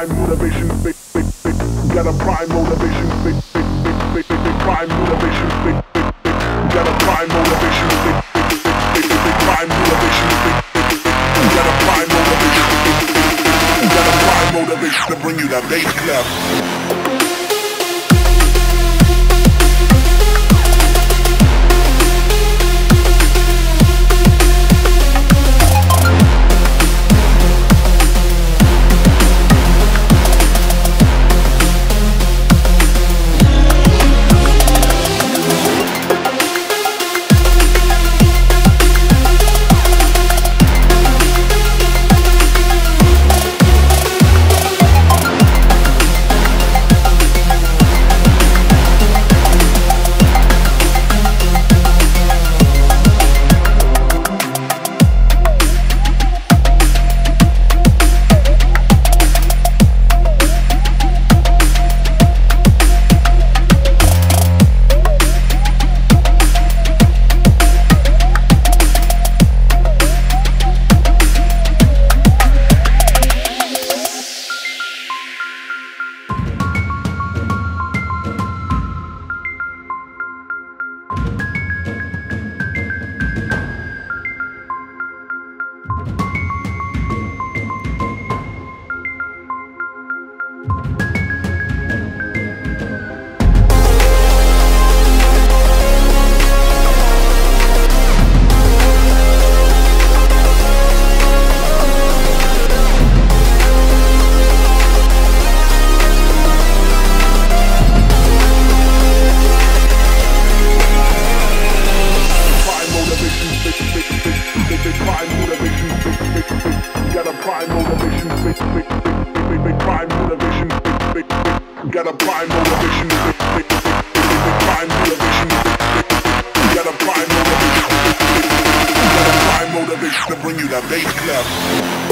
prime motivation. Got a prime motivation, prime motivation. Got a prime motivation, prime motivation. Got a prime motivation. Got a prime motivation to bring you that bass clap. Got a prime motivation, prime motivation. Got a prime motivation. Got a prime motivation to bring you that bass clap.